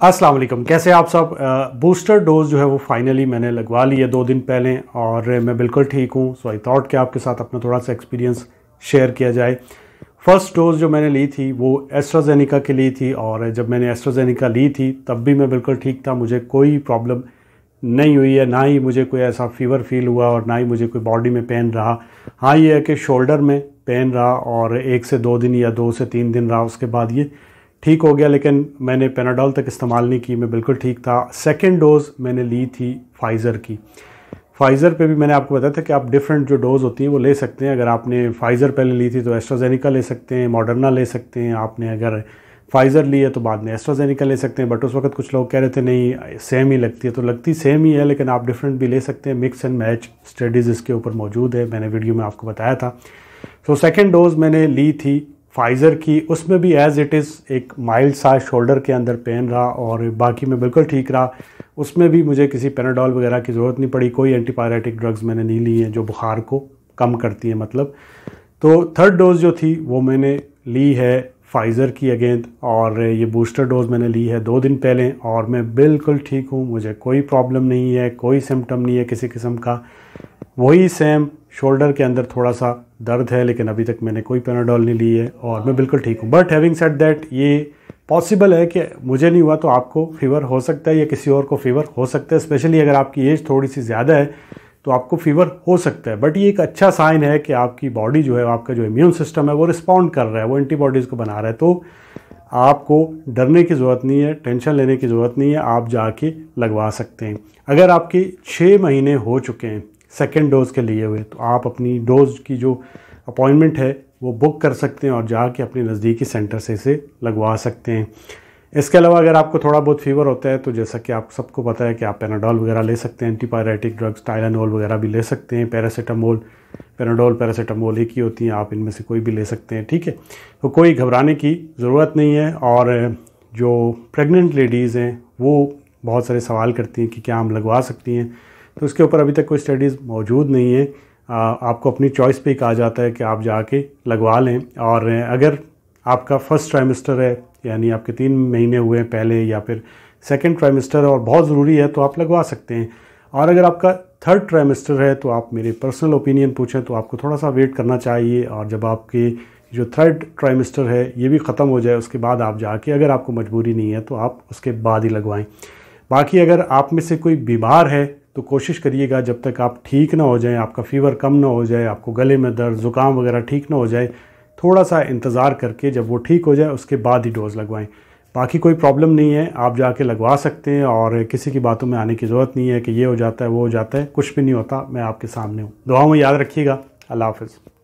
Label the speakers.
Speaker 1: अस्सलाम वालेकुम। कैसे आप सब? बूस्टर डोज जो है वो फाइनली मैंने लगवा ली है दो दिन पहले और मैं बिल्कुल ठीक हूँ। सो आई थॉट कि आपके साथ अपना थोड़ा सा एक्सपीरियंस शेयर किया जाए। फ़र्स्ट डोज जो मैंने ली थी वो एस्ट्राजेनिका की ली थी और जब मैंने एस्ट्राजेनिका ली थी, तब भी मैं बिल्कुल ठीक था। मुझे कोई प्रॉब्लम नहीं हुई है। ना ही मुझे कोई ऐसा फीवर फील हुआ और ना ही मुझे कोई बॉडी में पेन रहा। हाँ ये है कि शोल्डर में पेन रहा और एक से दो दिन या दो से तीन दिन रहा। उसके बाद ये ठीक हो गया, लेकिन मैंने पेनाडोल तक इस्तेमाल नहीं की, मैं बिल्कुल ठीक था। सेकेंड डोज़ मैंने ली थी फाइज़र की। फाइज़र पे भी मैंने आपको बताया था कि आप डिफरेंट जो डोज़ होती हैं वो ले सकते हैं। अगर आपने फाइज़र पहले ली थी तो एस्ट्राजेनिका ले सकते हैं मॉडर्ना ले सकते हैं। आपने अगर फाइज़र ली है तो बाद में एस्ट्राजेनिका ले सकते हैं। बट उस वक्त कुछ लोग कह रहे थे, नहीं सेम ही लगती है। तो लगती सेम ही है, लेकिन आप डिफरेंट भी ले सकते हैं। मिक्स एंड मैच स्टडीज़ इसके ऊपर मौजूद है। मैंने वीडियो में आपको बताया था। तो सेकेंड डोज़ मैंने ली थी फाइज़र की, उसमें भी एज़ इट इज़ एक माइल्ड सा शोल्डर के अंदर पेन रहा और बाकी में बिल्कुल ठीक रहा। उसमें भी मुझे किसी पेनाडॉल वगैरह की ज़रूरत नहीं पड़ी। कोई एंटीबायोटिक ड्रग्स मैंने नहीं ली हैं जो बुखार को कम करती हैं मतलब। तो थर्ड डोज़ जो थी, वो मैंने ली है फाइज़र की अगेंस्ट और ये बूस्टर डोज़ मैंने ली है दो दिन पहले और मैं बिल्कुल ठीक हूँ। मुझे कोई प्रॉब्लम नहीं है, कोई सिम्टम नहीं है किसी किस्म का। वही सेम शोल्डर के अंदर थोड़ा सा दर्द है, लेकिन अभी तक मैंने कोई पेनाडोल नहीं ली है और मैं बिल्कुल ठीक हूँ। बट हैविंग सेट दैट ये पॉसिबल है कि मुझे नहीं हुआ तो आपको फीवर हो सकता है या किसी और को फीवर हो सकता है स्पेशली अगर आपकी एज थोड़ी सी ज़्यादा है तो आपको फीवर हो सकता है। बट ये एक अच्छा साइन है कि आपकी बॉडी जो है, आपका जो इम्यून सिस्टम है, वो रिस्पॉन्ड कर रहा है, वो एंटीबॉडीज़ को बना रहा है। तो आपको डरने की ज़रूरत नहीं है टेंशन लेने की ज़रूरत नहीं है, आप जाके लगवा सकते हैं। अगर आपके छः महीने हो चुके हैं सेकेंड डोज़ के लिए हुए तो आप अपनी डोज़ की जो अपॉइंटमेंट है, वो बुक कर सकते हैं और जाके अपने नज़दीकी सेंटर से इसे लगवा सकते हैं। इसके अलावा अगर आपको थोड़ा बहुत फीवर होता है तो जैसा कि आप सबको पता है कि आप पेनाडोल वगैरह ले सकते हैं एंटीपायरेटिक ड्रग्स टाइलानोल वगैरह भी ले सकते हैं पैरासीटामोल पेनाडोल पैरासीटामोल एक ही होती हैं, आप इनमें से कोई भी ले सकते हैं, ठीक है? तो कोई घबराने की ज़रूरत नहीं है और जो प्रेग्नेंट लेडीज़ हैं, वो बहुत सारे सवाल करती हैं कि क्या हम लगवा सकती हैं। तो उसके ऊपर अभी तक कोई स्टडीज़ मौजूद नहीं है। आपको अपनी चॉइस पे ही कहा जाता है कि आप जाके लगवा लें। और अगर आपका फ़र्स्ट ट्राइमेस्टर है, यानी आपके तीन महीने हुए हैं पहले या फिर सेकेंड ट्राइमेस्टर है और बहुत ज़रूरी है तो आप लगवा सकते हैं। और अगर आपका थर्ड ट्राइमेस्टर है तो आप मेरे पर्सनल ओपिनियन पूछें तो आपको थोड़ा सा वेट करना चाहिए। और जब आपके जो थर्ड ट्राइमिस्टर है, ये भी ख़त्म हो जाए, उसके बाद आप जाके अगर आपको मजबूरी नहीं है तो आप उसके बाद ही लगवाएँ। बाकी अगर आप में से कोई बीमार है तो कोशिश करिएगा, जब तक आप ठीक ना हो जाएँ, आपका फ़ीवर कम ना हो जाए, आपको गले में दर्द, ज़ुकाम वगैरह ठीक ना हो जाए थोड़ा सा इंतज़ार करके जब वो ठीक हो जाए, उसके बाद ही डोज़ लगवाएँ। बाकी कोई प्रॉब्लम नहीं है, आप जाके लगवा सकते हैं और किसी की बातों में आने की ज़रूरत नहीं है कि ये हो जाता है, वो हो जाता है, कुछ भी नहीं होता, मैं आपके सामने हूँ। दुआओं में याद रखिएगा, अल्लाह हाफ़